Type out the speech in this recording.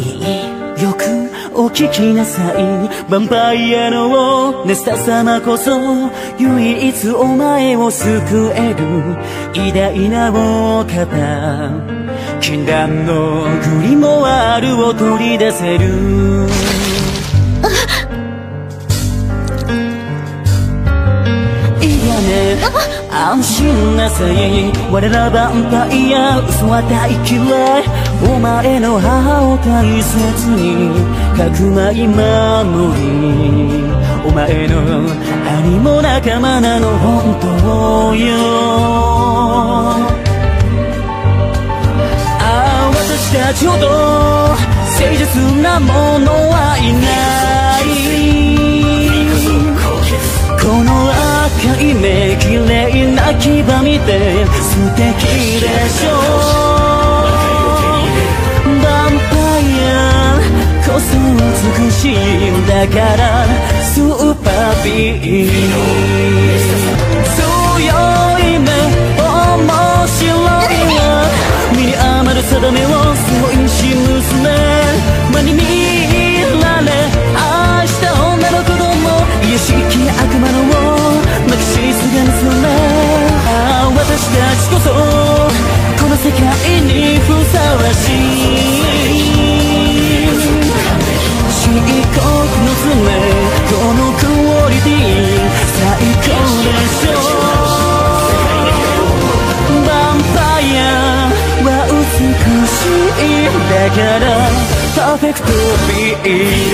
よくお聞きなさい。ヴァンパイアのネスタ様こそ唯一お前を救える。偉大なお方。禁断のグリモワールを取り出せる。いやね安心なさい。我らヴァンパイア嘘は大嫌い。お前の母を大切にかくまい守りお前の兄も仲間なの本当よああ私たちほど誠実な者はいない。この赤い目綺麗な牙見て素敵でしょヴだからスーパービー強い目面白いわ身に余る定めをそうし娘。間に見られ愛した女の子供。癒しき悪魔のマキシスが盗めああ私たちこそ。この世界にふさわしい。いんだからパーフェクトビー